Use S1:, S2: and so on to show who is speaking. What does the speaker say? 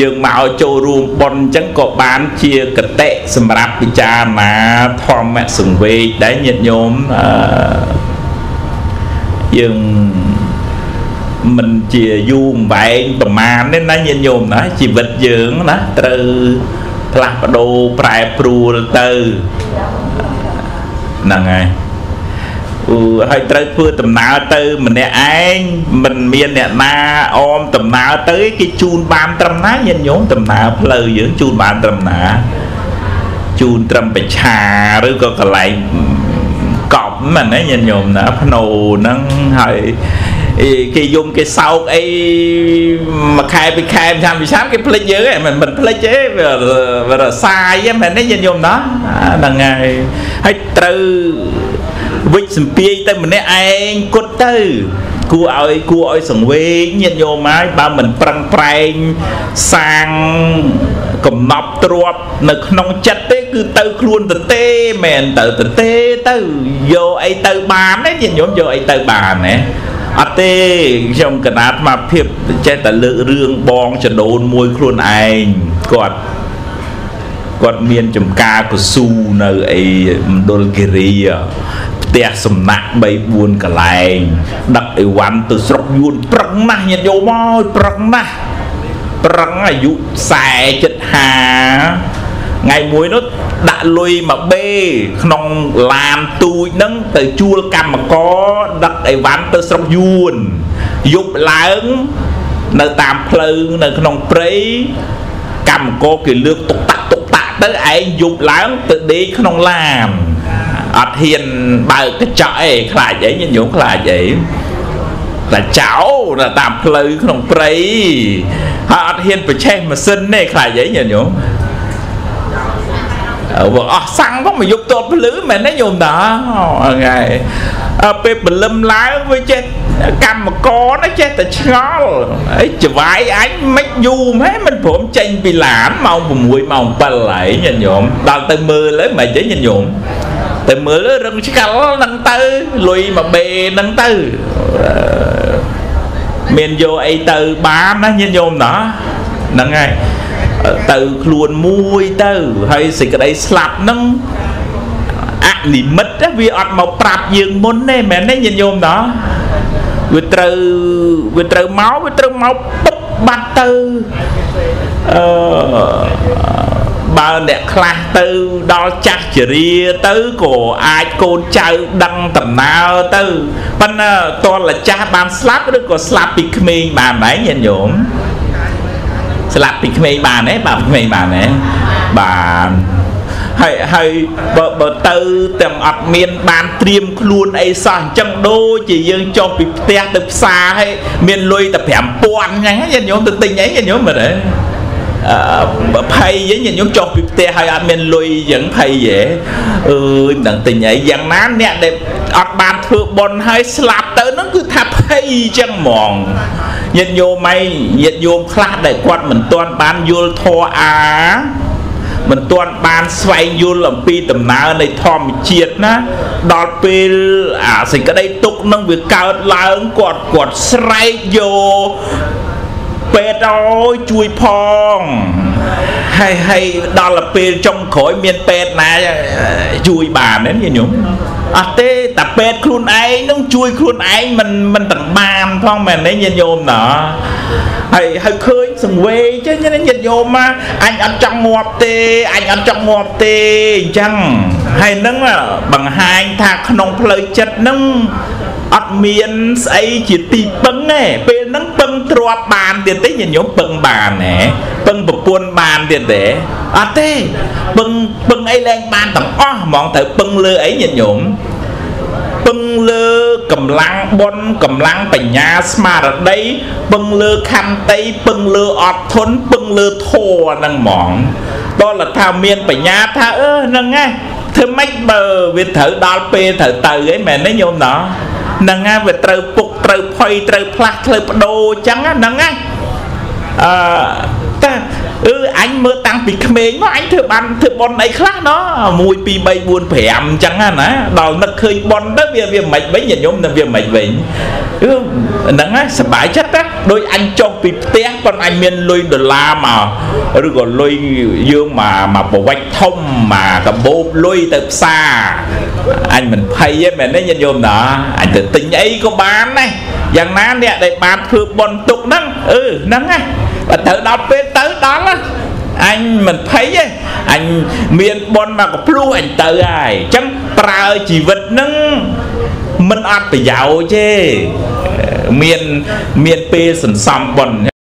S1: យើងមកចូលរួមប៉ុនអញ្ចឹងក៏បានជាកតិសម្រាប់ពិចារណាធម្មសង្វេគដែរញាតិញោមអឺយើងមិនជាយូរវែងប្រមាណទេណាញាតិញោមណាជីវិតយើងណាត្រូវផ្លាស់ប្ដូរប្រែប្រួលទៅហ្នឹងហើយ អឺហើយត្រូវធ្វើដំណើរទៅម្នាក់ឯងមិនមានអ្នកណាអមដំណើរទៅគេជូនបានត្រឹមណាញាតិញោមដំណើរផ្លូវយើងជូនបានត្រឹមណាជូនត្រឹមបច្ឆាឬក៏កន្លែងកប់ហ្នឹងណាញាតិញោមណាភ្នោហ្នឹងហើយគេយំគេសោកអីមួយខែពីរខែឆ្នាំពីឆ្នាំគេភ្លេចយើងឯងមិនមិនភ្លេចទេវារសាយហ្នឹងមែនទេញាតិញោមណាហ្នឹងហើយហើយត្រូវ វិច្ចសម្ពាយទៅម្នាក់ឯងគត់ទៅគួរឲ្យគួរឲ្យសង្វេគញាតិញោមហើយបើមិនប្រឹងប្រែងសាងកំណប់ទ្របនៅក្នុងចិត្តទេគឺទៅខ្លួនទៅទេមែនទៅទៅទេទៅយកអីទៅបានទេញាតិញោមយកអីទៅបានណាអត់ទេខ្ញុំកណាត់មកភាពចេះតែលើករឿងបងចដូនមួយខ្លួនឯងគាត់គាត់មានចំការកស៊ូនៅអីមណ្ឌលគិរី ផ្ទះសំណាក់3 4កន្លែងដឹកអីវ៉ាន់ទៅស្រុកយួនប្រឹងណាស់ញាតិយោមកប្រឹងណាស់ប្រឹងអាយុ40 75ថ្ងៃមួយនោះដាក់លុយមកបេក្នុងឡានទូចហ្នឹងទៅជួលកម្មករដឹកអីវ៉ាន់ទៅស្រុកយួនយប់ឡើងនៅតាមផ្លូវនៅក្នុងព្រៃកម្មករគេលើកតុកតាក់តុកតាក់ទៅឯងយប់ឡើងទៅដេកក្នុងឡាន អត់ហ៊ានបើកកញ្ចក់អីខ្លាចអីញញោមខ្លាចអីតែចោលតាមផ្លូវក្នុងព្រៃហើយអត់ហ៊ានប្រឆេះម៉ាស៊ីនទេខ្លាចអីញញោមបើអស់សាំងផងមកយកតតភ្លឺមែនទេញោមតាថ្ងៃពេលបលឹមឡើងវាចេះកម្មករណាចេះតែឆ្ងល់អីចវាយអញមិនយូរហេមិនព្រមចេញពីឡានម៉ោង6ម៉ោង7ហើយញាតិញោមដល់ទៅមើលហើយមិនទេញាតិញោម ទៅមើលរឹងឆ្កល់ហ្នឹងទៅលុយមកបេហ្នឹងទៅមានយកអីទៅបានណាញាតិញោមណាហ្នឹងហើយទៅខ្លួនមួយទៅហើយសេចក្តីស្លាប់ហ្នឹងអនិមិត្តវាអត់មកប្រាប់យើងមុនទេមែនទេញាតិញោមណាវាត្រូវវាត្រូវមកវាត្រូវមកពុបបាត់ទៅអឺ បើអ្នកខ្លះទៅដល់ចាស់ជរាទៅក៏អាចកូនចៅដឹងដំណើរទៅប៉ុន្តែតលចាស់បានស្លាប់ឬក៏ស្លាប់ពីក្មេងបានដែរញាតិញោមស្លាប់ពីក្មេងបានទេបាទក្មេងបានទេបានហើយហើយបើបើទៅទាំងអត់មានបានត្រៀមខ្លួនអីសោះអញ្ចឹងដូចជាយើងចុះពីផ្ទះទៅផ្សារហើយមានលុយតែ5000អញ្ចឹងញាតិញោមទៅទិញអីញាតិញោមមើលទេអឺ ភ័យយើងញាតិញោមចុះពីផ្ទះហើយអត់មានលុយអញ្ចឹងភ័យហ៎អើយមិនដឹងទិញអីយ៉ាងណាអ្នកដែលអត់បានធ្វើបុណ្យហើយស្លាប់ទៅហ្នឹងគឺថាភ័យអញ្ចឹងហ្មងញាតិញោមឯងញាតិញោមខ្លះដែលគាត់មិនទាន់បានយល់ធម៌អាមិនទាន់បានស្វែងយល់អំពីដំណើរនៃធម្មជាតិណាដល់ពេលអាសេចក្តីទុកនឹងវាកើតឡើងគាត់គាត់ស្រែកយកពេទ្យអើយជួយផង ហើយហើយដល់ពេលចុងក្រោយមានពេទ្យណាជួយបានទេញោមអត់ទេតែពេទ្យខ្លួនឯងនឹងជួយខ្លួនឯងមិនមិនទាំងបានផងមែនទេញាតិញោមណាហើយហើយឃើញសង្វេចឹងញាតិញោមមកអញអត់ចង់ងាប់ទេអញអត់ចង់ងាប់ទេអញ្ចឹងហើយនឹងបង្ហាញថាក្នុងផ្លូវចិត្តនឹងអត់មានស្អីជាទីពឹងទេពេលហ្នឹងពឹងទ្របបានទៀតទេញាតិញោមពឹងបានទេពឹ ងប្រពន្ធបានទៀតទេអត់ទេពឹងពឹងអីលែងបានទាំងអស់ហ្មងត្រូវពឹងលើអីញាតិញោមពឹងលើកម្លាំងបុណ្យកម្លាំងបញ្ញាស្មារតីពឹងលើខន្តីពឹងលើអត់ធន់ពឹងលើធម៌ហ្នឹងហ្មងដល់ថាមានបញ្ញាថាអឺហ្នឹងហ៎ធ្វើម៉េចបើវាត្រូវដល់ពេលត្រូវទៅអីមែនទេញោមណោះហ្នឹងហើយវាត្រូវពុកត្រូវផុយត្រូវផ្លាស់ត្រូវបដូរអញ្ចឹងហ្នឹងហើយអឺ តែ អឺអញមើលតាំងពីក្មេងមកអញធ្វើបានធ្វើប៉ុនអីខ្លះណោះ1 2 3 4 5អញ្ចឹងណាដល់នឹកឃើញប៉ុនទៅវាវាមិនវិញញាតិញោមនឹងវាមិនវិញអឺហ្នឹងហើយសប្បាយចិត្តណាដោយអញចុះពីផ្ទះប៉ុនអញមានលុយដុល្លារមកឬក៏លុយយើងមកមកប្រវិចធំមកកបោបលុយទៅផ្សារអញមិនភ័យទេមែនទេញាតិញោមណាអញទៅទិញអីក៏បានដែរយ៉ាងណាអ្នកដែលបានធ្វើប៉ុនទុកហ្នឹងអឺហ្នឹងហើយបើទៅដល់ពេលទៅដល់ណាអញមិនភ័យទេអញមានប៉ុនមកកភ្លោះអញទៅហើយអញ្ចឹងប្រើជីវិតហ្នឹងមិនអត់ប្រយោជន៍ទេមានមានពេលសន្សំប៉ុន